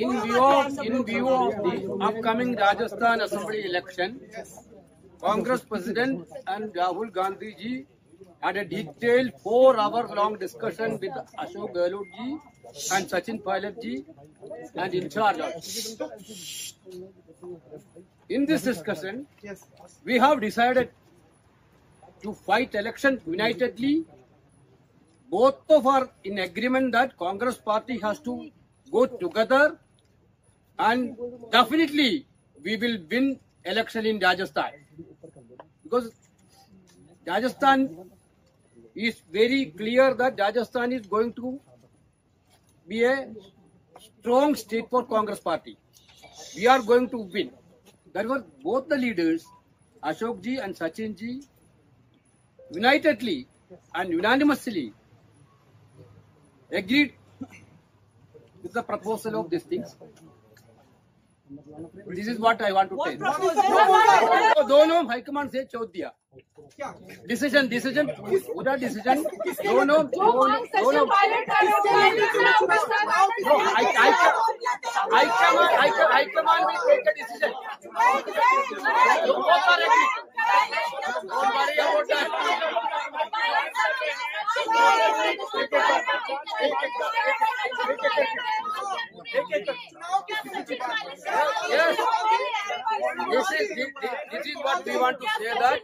In view of, in view of the upcoming Rajasthan Assembly election, Congress President and Rahul Gandhi ji had a detailed four-hour-long discussion with Ashok Gehlot ji and Sachin Pilot ji and in charge of. In this discussion, we have decided to fight election unitedly. Both of are in agreement that Congress party has to go together and definitely we will win election in Rajasthan because Rajasthan is very clear that Rajasthan is going to be a strong state for Congress party. We are going to win. Therefore, both the leaders, Ashok ji and Sachin ji, unitedly and unanimously agreed with the proposal of these things. This is what I want to take दोनों high command से चौथ दिया। Decision decision पूरा decision दोनों दोनों high command ने decision we want to say that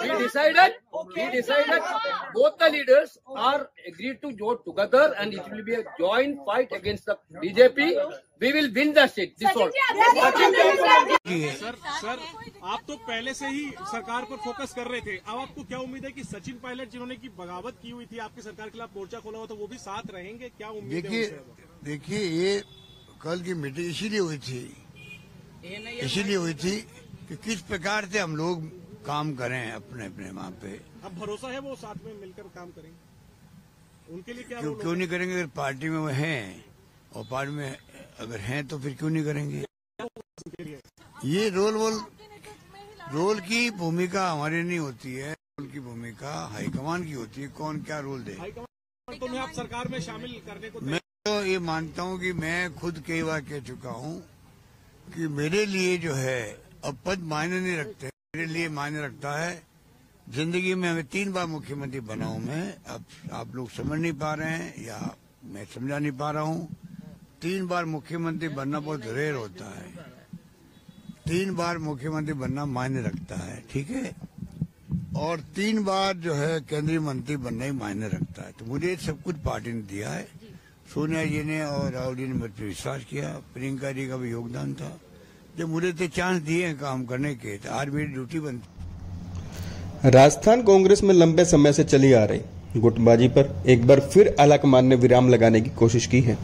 we decided we decided both the leaders are agreed to join together and it will be a joint fight against the BJP. We will win the state. This all. Sir sir आप तो पहले से ही सरकार पर focus कर रहे थे अब आपको क्या उम्मीद है कि सचिन पायलट जिन्होंने की बगावत की हुई थी आपकी सरकार के खिलाफ मोर्चा खोला हुआ तो वो भी साथ रहेंगे क्या उम्मीद है देखिए देखिए ये कल की मीटिंग इसीलिए हुई थी इसीलिए हुई थी कि किस प्रकार से हम लोग काम करें अपने अपने वहाँ पे? अब भरोसा है वो साथ में मिलकर काम करेंगे उनके लिए क्या क्यों क्यों नहीं करेंगे? अगर पार्टी में वो हैं और पार्टी में अगर हैं तो फिर क्यों नहीं करेंगे? ये रोल वोल रोल की भूमिका हमारी नहीं होती है। रोल की भूमिका हाईकमान की होती है। कौन क्या रोल दे? हाईकमान तुम्हें आप सरकार में शामिल करने को मैं तो ये मानता हूँ कि मैं खुद कई बार कह चुका हूँ कि मेरे लिए जो है अब पद मायने नहीं रखते, मेरे लिए मायने रखता है। ज़िंदगी में हमें तीन बार मुख्यमंत्री बना हूँ मैं, अब आप लोग समझ नहीं पा रहे हैं या मैं समझा नहीं पा रहा हूँ। तीन बार मुख्यमंत्री बनना बहुत रेयर होता है। तीन बार मुख्यमंत्री बनना मायने रखता है, ठीक है? और तीन बार जो है केंद्रीय मंत्री बनना ही मायने रखता है। तो मुझे सब कुछ पार्टी ने दिया है। सोनिया जी ने और राहुल जी ने मुझ पर विश्वास किया। प्रियंका जी का भी योगदान था। जब मुझे तो चांस दिए हैं काम करने के तो आज मेरी ड्यूटी बनती राजस्थान कांग्रेस में लंबे समय से चली आ रही गुटबाजी पर एक बार फिर आलाकमान ने विराम लगाने की कोशिश की है।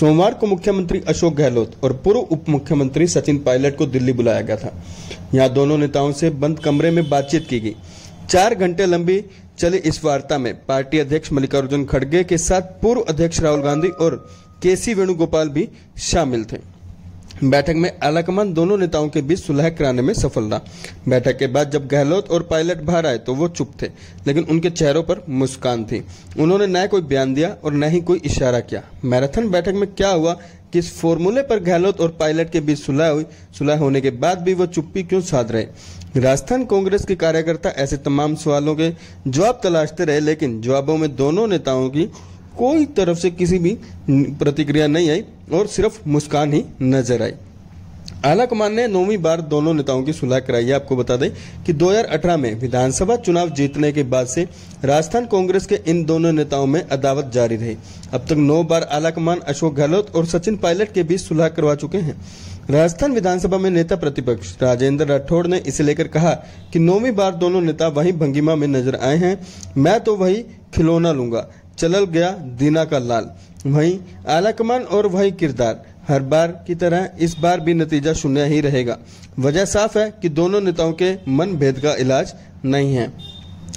सोमवार को मुख्यमंत्री अशोक गहलोत और पूर्व उप मुख्यमंत्री सचिन पायलट को दिल्ली बुलाया गया था। यहाँ दोनों नेताओं से बंद कमरे में बातचीत की गई। चार घंटे लंबी चली इस वार्ता में पार्टी अध्यक्ष मल्लिकार्जुन खड़गे के साथ पूर्व अध्यक्ष राहुल गांधी और केसी वेणुगोपाल भी शामिल थे। बैठक में आलाकमान दोनों नेताओं के बीच सुलह कराने में सफल रहा। बैठक के बाद जब गहलोत और पायलट बाहर आए तो वो चुप थे, लेकिन उनके चेहरों पर मुस्कान थी। उन्होंने न कोई बयान दिया और न ही कोई इशारा किया। मैराथन बैठक में क्या हुआ किस फॉर्मूले पर गहलोत और पायलट के बीच सुलह हुई। सुलह होने के बाद भी वो चुप्पी क्यों साध रहे? राजस्थान कांग्रेस के कार्यकर्ता ऐसे तमाम सवालों के जवाब तलाशते रहे, लेकिन जवाबों में दोनों नेताओं की कोई तरफ़ से किसी भी प्रतिक्रिया नहीं आई और सिर्फ़ मुस्कान ही नज़र आई। आला आलाकमान ने नौवीं बार दोनों नेताओं की सुलह कराई। है आपको बता दें कि 2018 में विधानसभा चुनाव जीतने के बाद से राजस्थान कांग्रेस के इन दोनों नेताओं में अदावत जारी रही। अब तक नौ बार आला आलाकमान अशोक गहलोत और सचिन पायलट के बीच सुलह करवा चुके हैं। राजस्थान विधानसभा में नेता प्रतिपक्ष राजेंद्र राठौड़ ने इसे लेकर कहा कि नौवीं बार दोनों नेता वही भंगिमा में नज़र आए हैं। मैं तो वही खिलौना लूँगा। चलल गया दीना का लाल। वहीं आलाकमान और वही किरदार। हर बार की तरह इस बार भी नतीजा शून्य ही रहेगा। वजह साफ़ है कि दोनों नेताओं के मन भेद का इलाज नहीं है।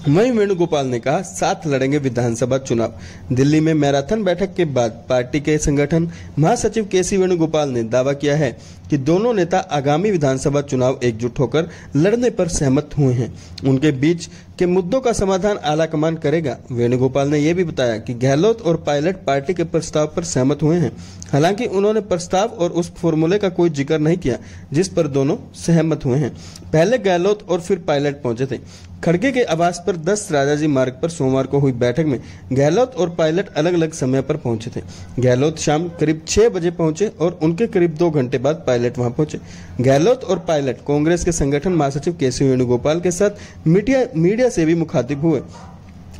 वहीं वेणुगोपाल ने कहा, साथ लड़ेंगे विधानसभा चुनाव। दिल्ली में मैराथन बैठक के बाद पार्टी के संगठन महासचिव केसी वेणुगोपाल ने दावा किया है कि दोनों नेता आगामी विधानसभा चुनाव एकजुट होकर लड़ने पर सहमत हुए हैं। उनके बीच के मुद्दों का समाधान आलाकमान करेगा। वेणुगोपाल ने यह भी बताया कि गहलोत और पायलट पार्टी के प्रस्ताव पर सहमत हुए हैं। हालाँकि उन्होंने प्रस्ताव और उस फॉर्मूले का कोई ज़िक्र नहीं किया, जिस पर दोनों सहमत हुए हैं। पहले गहलोत और फिर पायलट पहुँचे थे। खड़गे के आवास पर 10 राजाजी मार्ग पर सोमवार को हुई बैठक में गहलोत और पायलट अलग अलग समय पर पहुँचे थे। गहलोत शाम करीब छह बजे पहुँचे और उनके करीब दो घंटे बाद पायलट वहाँ पहुँचे। गहलोत और पायलट कांग्रेस के संगठन महासचिव केसी वेणुगोपाल के साथ मीडिया मीडिया से भी मुखातिब हुए।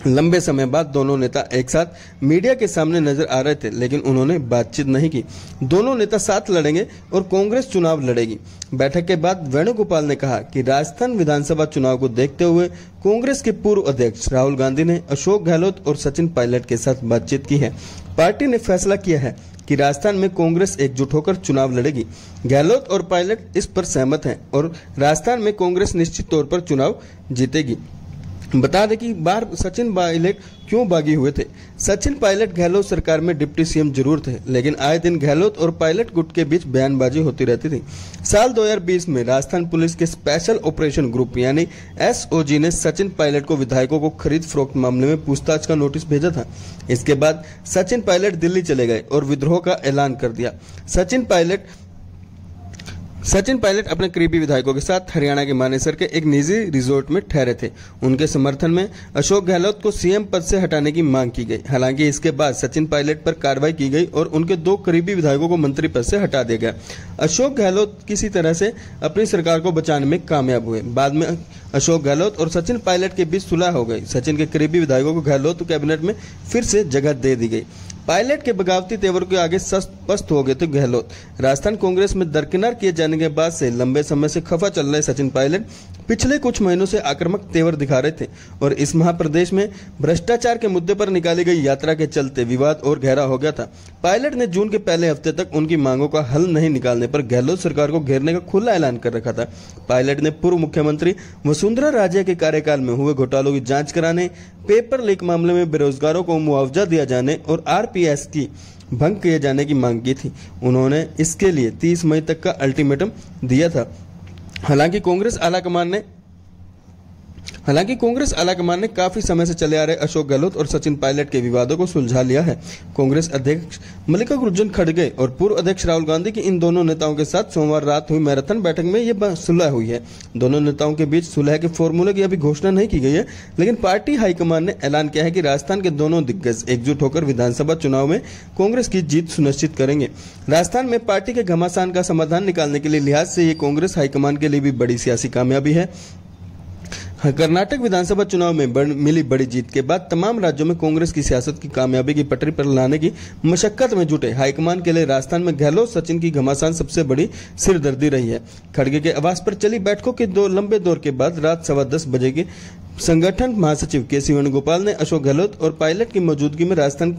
लंबे समय बाद दोनों नेता एक साथ मीडिया के सामने नज़र आ रहे थे, लेकिन उन्होंने बातचीत नहीं की। दोनों नेता साथ लड़ेंगे और कांग्रेस चुनाव लड़ेगी। बैठक के बाद वेणुगोपाल ने कहा कि राजस्थान विधानसभा चुनाव को देखते हुए कांग्रेस के पूर्व अध्यक्ष राहुल गांधी ने अशोक गहलोत और सचिन पायलट के साथ बातचीत की है। पार्टी ने फैसला किया है कि राजस्थान में कांग्रेस एकजुट होकर चुनाव लड़ेगी। गहलोत और पायलट इस पर सहमत हैं और राजस्थान में कांग्रेस निश्चित तौर पर चुनाव जीतेगी। बता दें कि बाहर सचिन पायलट क्यों बागी हुए थे? सचिन पायलट गहलोत सरकार में डिप्टी सीएम ज़रूर थे, लेकिन आए दिन गहलोत और पायलट गुट के बीच बयानबाजी होती रहती थी। साल 2020 में राजस्थान पुलिस के स्पेशल ऑपरेशन ग्रुप, यानी एसओजी ने सचिन पायलट को विधायकों को खरीद फरोख्त मामले में पूछताछ का नोटिस भेजा था। इसके बाद सचिन पायलट दिल्ली चले गए और विद्रोह का ऐलान कर दिया। सचिन पायलट सचिन पायलट अपने करीबी विधायकों के साथ हरियाणा के मानेसर के एक निजी रिजोर्ट में ठहरे थे। उनके समर्थन में अशोक गहलोत को सीएम पद से हटाने की मांग की गई। हालाँकि इसके बाद सचिन पायलट पर कार्रवाई की गई और उनके दो करीबी विधायकों को मंत्री पद से हटा दिया गया। अशोक गहलोत किसी तरह से अपनी सरकार को बचाने में कामयाब हुए। बाद में अशोक गहलोत और सचिन पायलट के बीच सुलह हो गई। सचिन के करीबी विधायकों को गहलोत कैबिनेट में फिर से जगह दे दी गई। पायलट के बगावती तेवर के आगे पस्त हो गए थे गहलोत। राजस्थान कांग्रेस में दरकिनार किए जाने के बाद से लंबे समय से खफा चल रहे सचिन पायलट पिछले कुछ महीनों से आक्रामक तेवर दिखा रहे थे और इस महाप्रदेश में भ्रष्टाचार के मुद्दे पर निकाली गई यात्रा के चलते विवाद और गहरा हो गया था। पायलट ने जून के पहले हफ़्ते तक उनकी मांगों का हल नहीं निकालने पर गहलोत सरकार को घेरने का खुला ऐलान कर रखा था। पायलट ने पूर्व मुख्यमंत्री वसुंधरा राजे के कार्यकाल में हुए घोटालों की जाँच कराने, पेपर लीक मामले में बेरोजगारों को मुआवजा दिया जाने और आरपीएस की भंग किए जाने की मांग की थी। उन्होंने इसके लिए 30 मई तक का अल्टीमेटम दिया था। हालाँकि कांग्रेस आलाकमान ने हालाँकि कांग्रेस आलाकमान ने काफ़ी समय से चले आ रहे अशोक गहलोत और सचिन पायलट के विवादों को सुलझा लिया है। कांग्रेस अध्यक्ष मल्लिकार्जुन खड़गे और पूर्व अध्यक्ष राहुल गांधी की इन दोनों नेताओं के साथ सोमवार रात हुई मैराथन बैठक में यह सुलह हुई है। दोनों नेताओं के बीच सुलह के फॉर्मूले की अभी घोषणा नहीं की गई है लेकिन पार्टी हाईकमान ने ऐलान किया है कि राजस्थान के दोनों दिग्गज एकजुट होकर विधानसभा चुनाव में कांग्रेस की जीत सुनिश्चित करेंगे। राजस्थान में पार्टी के घमासान का समाधान निकालने के लिए लिहाज से ये कांग्रेस हाईकमान के लिए भी बड़ी सियासी कामयाबी है हाँ, कर्नाटक विधानसभा चुनाव में बड़, मिली बड़ी जीत के बाद तमाम राज्यों में कांग्रेस की सियासत की कामयाबी की पटरी पर लाने की मशक्कत में जुटे। हाईकमान के लिए राजस्थान में गहलोत सचिन की घमासान सबसे बड़ी सिरदर्दी रही है। खड़गे के आवास पर चली बैठकों के दो लंबे दौर के बाद रात सवा दस बजे की संगठन महासचिव के सी वेणुगोपाल ने अशोक गहलोत और पायलट की मौजूदगी में राजस्थान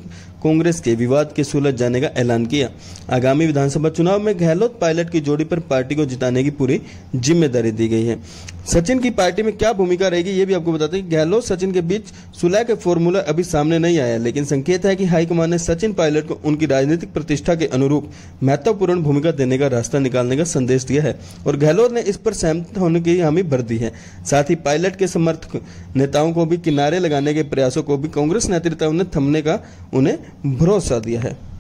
कांग्रेस के विवाद के सुलझ जाने का ऐलान किया। आगामी विधानसभा चुनाव में गहलोत पायलट की जोड़ी पर पार्टी को जिताने की पूरी ज़िम्मेदारी दी गई है। सचिन की पार्टी में क्या भूमिका रहेगी ये भी आपको बताते हैं गहलोत सचिन के बीच सुलह के फॉर्मूला अभी सामने नहीं आया, लेकिन संकेत है कि हाईकमान ने सचिन पायलट को उनकी राजनीतिक प्रतिष्ठा के अनुरूप महत्वपूर्ण भूमिका देने का रास्ता निकालने का संदेश दिया है और गहलोत ने इस पर सहमत होने की हामी भर दी है। साथ ही पायलट के समर्थक नेताओं को भी किनारे लगाने के प्रयासों को भी कांग्रेस नेतृत्व ने थमने का उन्हें भरोसा दिया है।